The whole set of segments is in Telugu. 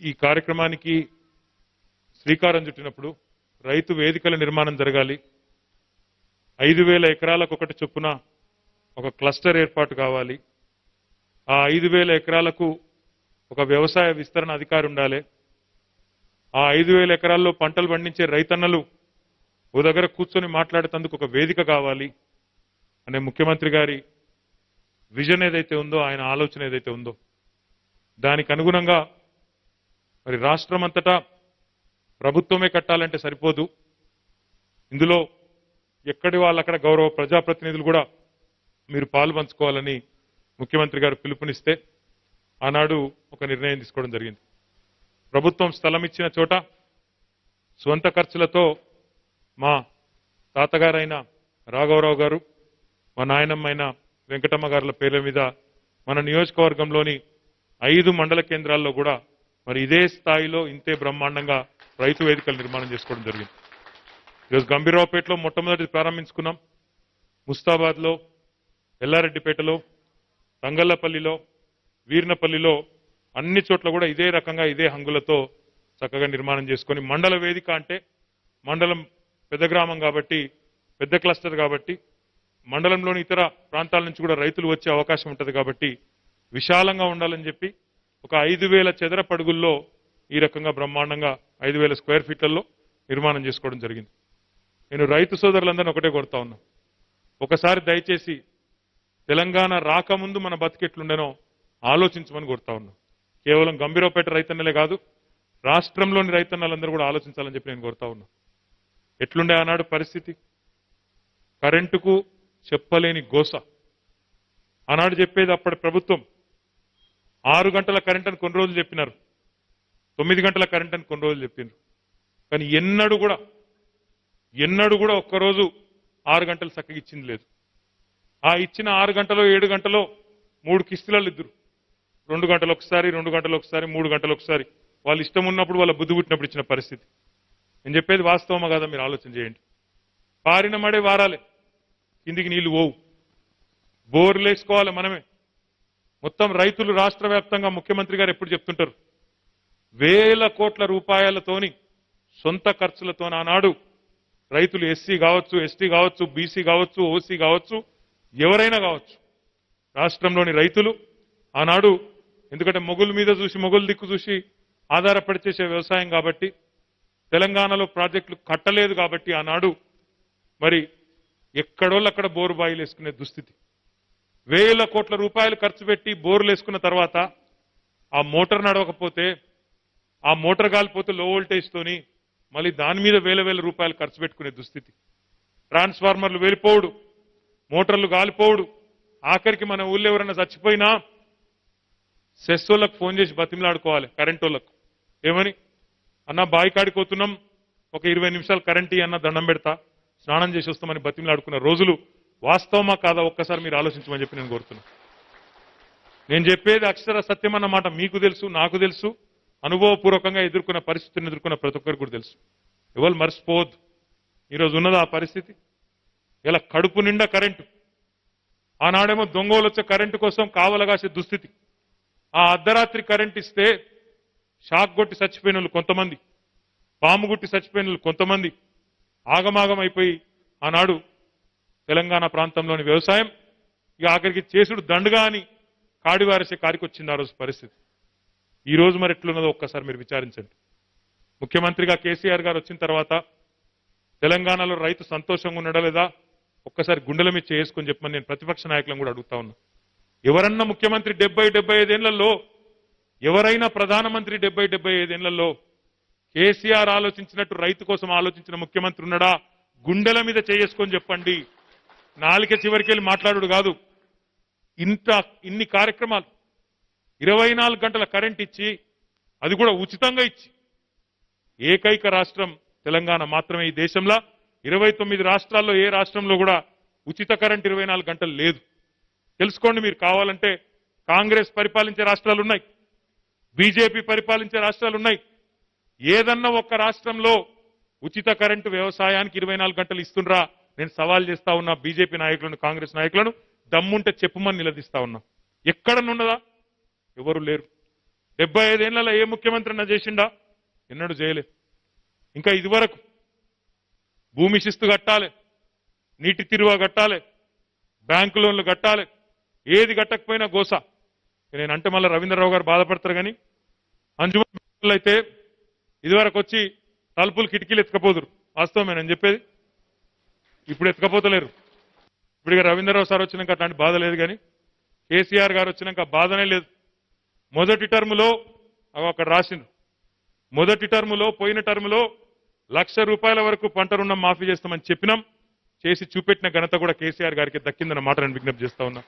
ఈ కార్యక్రమానికి శ్రీకారం చుట్టినప్పుడు రైతు వేదికల నిర్మాణం జరగాలి. ఐదు వేల ఎకరాలకు ఒకటి చొప్పున ఒక క్లస్టర్ ఏర్పాటు కావాలి. ఆ ఐదు వేల ఎకరాలకు ఒక వ్యవసాయ విస్తరణ అధికారి ఉండాలి. ఆ ఐదు వేల ఎకరాల్లో పంటలు పండించే రైతన్నలు ఓ దగ్గర కూర్చొని మాట్లాడేటందుకు ఒక వేదిక కావాలి అనే ముఖ్యమంత్రి గారి విజన్ ఏదైతే ఉందో ఆయన ఆలోచన ఏదైతే ఉందో దానికి అనుగుణంగా మరి రాష్ట్రం అంతటా ప్రభుత్వమే కట్టాలంటే సరిపోదు. ఇందులో ఎక్కడి వాళ్ళు అక్కడ గౌరవ ప్రజాప్రతినిధులు కూడా మీరు పాలు పంచుకోవాలని ముఖ్యమంత్రి గారు పిలుపునిస్తే ఆనాడు ఒక నిర్ణయం తీసుకోవడం జరిగింది. ప్రభుత్వం స్థలం ఇచ్చిన చోట స్వంత ఖర్చులతో మా తాతగారైన రాఘవరావు గారు మా నాయనమ్మైన వెంకటమ్మ గారుల పేర్ల మీద మన నియోజకవర్గంలోని ఐదు మండల కేంద్రాల్లో కూడా మరి ఇదే స్థాయిలో ఇంతే బ్రహ్మాండంగా రైతు వేదికలు నిర్మాణం చేసుకోవడం జరిగింది. ఈరోజు గంభీరావుపేటలో మొట్టమొదటి ప్రారంభించుకున్నాం. ముస్తాబాద్లో ఎల్లారెడ్డిపేటలో తంగళ్ళపల్లిలో వీర్నపల్లిలో అన్ని చోట్ల కూడా ఇదే రకంగా ఇదే హంగులతో చక్కగా నిర్మాణం చేసుకొని మండల వేదిక అంటే మండలం పెద్ద గ్రామం కాబట్టి పెద్ద క్లస్టర్ కాబట్టి మండలంలోని ఇతర ప్రాంతాల నుంచి కూడా రైతులు వచ్చే అవకాశం ఉంటుంది కాబట్టి విశాలంగా ఉండాలని చెప్పి ఒక ఐదు వేల చదరపడుగుల్లో ఈ రకంగా బ్రహ్మాండంగా ఐదు వేల స్క్వేర్ ఫీట్లలో నిర్మాణం చేసుకోవడం జరిగింది. నేను రైతు సోదరులందరినీ ఒకటే కొడతా ఉన్నా. ఒకసారి దయచేసి తెలంగాణ రాకముందు మన బతికెట్లుండేనో ఆలోచించమని కోరుతా ఉన్నా. కేవలం గంభీరపేట రైతన్నలే కాదు రాష్ట్రంలోని రైతన్నలందరూ కూడా ఆలోచించాలని చెప్పి నేను కోరుతా ఉన్నా. ఎట్లుండే ఆనాడు పరిస్థితి? కరెంటుకు చెప్పలేని గోస. ఆనాడు చెప్పేది అప్పటి ప్రభుత్వం ఆరు గంటల కరెంట్ అని కొన్ని రోజులు చెప్పినారు. తొమ్మిది గంటల కరెంట్ అని కొన్ని రోజులు చెప్పినారు. కానీ ఎన్నడూ కూడా ఎన్నడూ కూడా ఒక్కరోజు ఆరు గంటలు చక్కగా ఇచ్చింది లేదు. ఆ ఇచ్చిన ఆరు గంటలో ఏడు గంటలో మూడు కిస్తులలో ఇద్దరు. రెండు గంటలు ఒకసారి రెండు గంటలు ఒకసారి మూడు గంటలు ఒకసారి. వాళ్ళు ఇష్టం ఉన్నప్పుడు వాళ్ళ బుద్ధి పుట్టినప్పుడు ఇచ్చిన పరిస్థితి. నేను చెప్పేది వాస్తవమా కదా మీరు ఆలోచన చేయండి. పారిన మడే వారాలే. కిందికి నీళ్ళు పోవు. బోర్లు వేసుకోవాలి మనమే. మొత్తం రైతులు రాష్ట్ర వ్యాప్తంగా ముఖ్యమంత్రి గారు ఎప్పుడు చెప్తుంటారు? వేల కోట్ల రూపాయలతోని సొంత ఖర్చులతో ఆనాడు రైతులు ఎస్సీ కావచ్చు ఎస్టీ కావచ్చు బీసీ కావచ్చు ఓసీ కావచ్చు ఎవరైనా కావచ్చు రాష్ట్రంలోని రైతులు ఆనాడు ఎందుకంటే మొగుల మీద చూసి మొగుల దిక్కు చూసి ఆధారపడి చేసే వ్యవసాయం కాబట్టి తెలంగాణలో ప్రాజెక్టులు కట్టలేదు కాబట్టి ఆనాడు మరి ఎక్కడోళ్ళు అక్కడ బోరు బాయిలు వేసుకునే దుస్థితి. వేల కోట్ల రూపాయలు ఖర్చు పెట్టి బోర్లు వేసుకున్న తర్వాత ఆ మోటార్ నడవకపోతే ఆ మోటార్ కాలిపోతే లో వోల్టేజ్తోని మళ్ళీ దాని మీద వేల వేల రూపాయలు ఖర్చు పెట్టుకునే దుస్థితి. ట్రాన్స్ఫార్మర్లు వెళ్ళిపోవుడు మోటార్లు గాలిపోవుడు. ఆఖరికి మన ఊళ్ళో ఎవరైనా చచ్చిపోయినా సెస్ వాళ్ళకి ఫోన్ చేసి బతిమలాడుకోవాలి కరెంట్ వాళ్ళకు. ఏమని? అన్న బావి కాడికి ఒక ఇరవై నిమిషాలు కరెంట్ అన్న దండం పెడతా. స్నానం చేసి వస్తామని బతిమలాడుకున్న రోజులు వాస్తవమా కాదా ఒక్కసారి మీరు ఆలోచించమని చెప్పి నేను కోరుతున్నా. నేను చెప్పేది అక్షర సత్యం అన్నమాట మీకు తెలుసు నాకు తెలుసు. అనుభవపూర్వకంగా ఎదుర్కొన్న పరిస్థితిని ఎదుర్కొన్న ప్రతి ఒక్కరికి కూడా తెలుసు. ఎవరు మర్చిపోవద్దు. ఈరోజు ఉన్నది ఆ పరిస్థితి. ఇలా కడుపు నిండా కరెంటు. ఆనాడేమో దొంగలు వచ్చే కరెంటు కోసం కావలగాసే దుస్థితి. ఆ అర్ధరాత్రి కరెంట్ ఇస్తే షాక్ కొట్టి చచ్చిపోయిన వాళ్ళు కొంతమంది పాము గుట్టి చచ్చిపోయిన వాళ్ళు కొంతమంది. ఆగమాగం అయిపోయి ఆనాడు తెలంగాణ ప్రాంతంలోని వ్యవసాయం. ఇక ఆఖరికి చేసుడు దండుగా అని కాడివారసే కారికొచ్చింది ఆ రోజు పరిస్థితి. ఈ రోజు మరి ఎట్లున్నదో ఒక్కసారి మీరు విచారించండి. ముఖ్యమంత్రిగా కేసీఆర్ గారు వచ్చిన తర్వాత తెలంగాణలో రైతు సంతోషంగా ఉండడా లేదా ఒక్కసారి గుండెల మీద చేసుకొని చెప్పమని నేను ప్రతిపక్ష నాయకులను కూడా అడుగుతా ఉన్నా. ఎవరన్నా ముఖ్యమంత్రి డెబ్బై డెబ్బై ఐదేళ్ళలో ఎవరైనా ప్రధానమంత్రి డెబ్బై డెబ్బై ఐదేళ్ళలో కేసీఆర్ ఆలోచించినట్టు రైతు కోసం ఆలోచించిన ముఖ్యమంత్రి ఉన్నాడా? గుండెల మీద చేసుకొని చెప్పండి. నాలుక చివరికి వెళ్ళి మాట్లాడు కాదు. ఇంత ఇన్ని కార్యక్రమాలు ఇరవై నాలుగు గంటల కరెంట్ ఇచ్చి అది కూడా ఉచితంగా ఇచ్చి ఏకైక రాష్ట్రం తెలంగాణ మాత్రమే ఈ దేశంలో. ఇరవై తొమ్మిది రాష్ట్రాల్లో ఏ రాష్ట్రంలో కూడా ఉచిత కరెంట్ ఇరవై నాలుగు గంటలు లేదు. తెలుసుకోండి మీరు కావాలంటే కాంగ్రెస్ పరిపాలించే రాష్ట్రాలు ఉన్నాయి. బీజేపీ పరిపాలించే రాష్ట్రాలు ఉన్నాయి. ఏదన్నా ఒక్క రాష్ట్రంలో ఉచిత కరెంటు వ్యవసాయానికి ఇరవై నాలుగు గంటలు ఇస్తుండ్రా? నేను సవాల్ చేస్తా ఉన్నా బీజేపీ నాయకులను కాంగ్రెస్ నాయకులను దమ్ముంటే చెప్పుమని నిలదీస్తా ఉన్నా. ఎక్కడనున్నదా? ఎవరు లేరు. డెబ్బై ఐదేళ్ళలో ఏ ముఖ్యమంత్రి అన్న చేసిండా? ఎన్నడూ చేయలే. ఇంకా ఇదివరకు భూమి శిస్తు కట్టాలి నీటి తిరువ కట్టాలి బ్యాంకు లోన్లు కట్టాలి ఏది కట్టకపోయినా గోస. నేనంటే మళ్ళీ రవీంద్రరావు గారు బాధపడతారు కానీ అంజుమన్ అయితే ఇదివరకు వచ్చి తలుపులు కిటికీలు ఎత్తుకపోదురు. వాస్తవమే నేను చెప్పేది. ఇప్పుడు ఎత్తుకపోతలేరు. ఇప్పుడు ఇక రవీంద్రరావు సార్ వచ్చినాక అట్లాంటి బాధ లేదు కానీ కేసీఆర్ గారు వచ్చినాక బాధనే లేదు. మొదటి టర్ములో అవి అక్కడ రాసిండు. మొదటి టర్ములో పోయిన టర్ములో లక్ష రూపాయల వరకు పంట రుణం మాఫీ చేస్తామని చెప్పినాం. చేసి చూపెట్టిన ఘనత కూడా కేసీఆర్ గారికి దక్కిందన్న మాట నేను విజ్ఞప్తి చేస్తా ఉన్నా.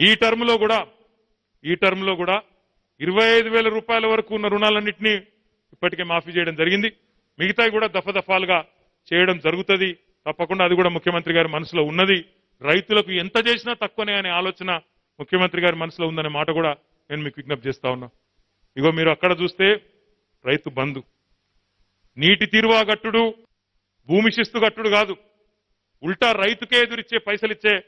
ఈ టర్ములో కూడా ఈ టర్ములో కూడా ఇరవై ఐదు వేల రూపాయల వరకు ఉన్న రుణాలన్నింటినీ ఇప్పటికే మాఫీ చేయడం జరిగింది. మిగతావి కూడా దఫదఫాలుగా చేయడం జరుగుతుంది. తప్పకుండా అది కూడా ముఖ్యమంత్రి గారి మనసులో ఉన్నది. రైతులకు ఎంత చేసినా తక్కువనే అనే ఆలోచన ముఖ్యమంత్రి గారి మనసులో ఉందనే మాట కూడా నేను మీకు విజ్ఞప్తి చేస్తా ఉన్నా. ఇగో మీరు అక్కడ చూస్తే రైతు బంధు. నీటి తీరువా గట్టుడు భూమి శిస్తు గట్టుడు కాదు. ఉల్టా రైతుకే ఎదురిచ్చే పైసలిచ్చే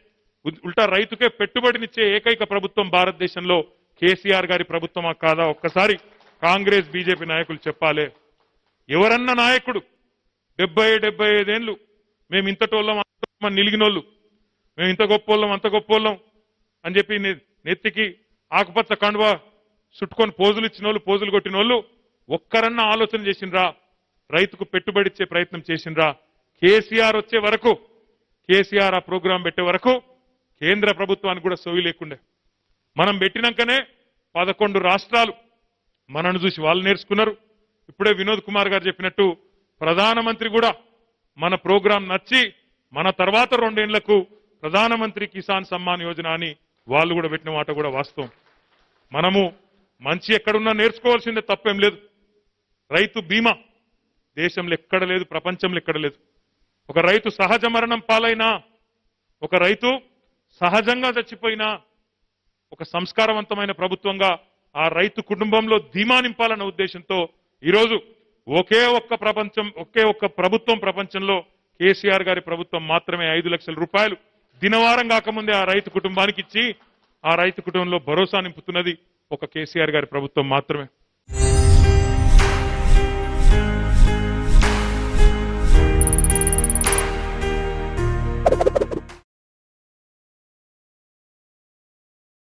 ఉల్టా రైతుకే పెట్టుబడినిచ్చే ఏకైక ప్రభుత్వం భారతదేశంలో కేసీఆర్ గారి ప్రభుత్వమా కాదా ఒక్కసారి కాంగ్రెస్ బీజేపీ నాయకులు చెప్పాలే. ఎవరన్న నాయకుడు డెబ్బై డెబ్బై ఐదేళ్ళు మేము ఇంతటోళ్ళం అంతటోళ్ళం నిలిగినోళ్ళు. మేము ఇంత గొప్పోళ్ళం అంత గొప్పోళ్ళం అని చెప్పి నె- నెత్తికి ఆకుపచ్చ కండువ చుట్టుకొని పోజులు ఇచ్చిన వాళ్ళు పోజులు కొట్టిన వాళ్ళు ఒక్కరన్నా ఆలోచన చేసిండ్రా. రైతుకు పెట్టుబడి ఇచ్చే ప్రయత్నం చేసిండ్రా. కేసీఆర్ వచ్చే వరకు కేసీఆర్ ఆ ప్రోగ్రాం పెట్టే వరకు కేంద్ర ప్రభుత్వానికి కూడా సోయి లేకుండే. మనం పెట్టినాకనే పదకొండు రాష్ట్రాలు మనను చూసి వాళ్ళు నేర్చుకున్నారు. ఇప్పుడే వినోద్ కుమార్ గారు చెప్పినట్టు ప్రధానమంత్రి కూడా మన ప్రోగ్రాం నచ్చి మన తర్వాత రెండేళ్ళకు ప్రధానమంత్రి కిసాన్ సమ్మాన్ యోజన అని వాళ్ళు కూడా పెట్టిన మాట కూడా వాస్తవం. మనము మంచి ఎక్కడున్నా నేర్చుకోవాల్సిందే తప్పేం లేదు. రైతు బీమా దేశంలో ఎక్కడ లేదు ప్రపంచంలో ఎక్కడ లేదు. ఒక రైతు సహజ మరణం పాలైనా ఒక రైతు సహజంగా చచ్చిపోయినా ఒక సంస్కారవంతమైన ప్రభుత్వంగా ఆ రైతు కుటుంబంలో ధీమా నింపాలన్న ఉద్దేశంతో ఈరోజు ఒకే ఒక్క ప్రపంచం ఒకే ఒక్క ప్రభుత్వం ప్రపంచంలో కేసీఆర్ గారి ప్రభుత్వం మాత్రమే ఐదు లక్షల రూపాయలు దినవారం కాకముందే ఆ రైతు కుటుంబానికి ఇచ్చి ఆ రైతు కుటుంబంలో భరోసా నింపుతున్నది ఒక కేసీఆర్ గారి ప్రభుత్వం మాత్రమే.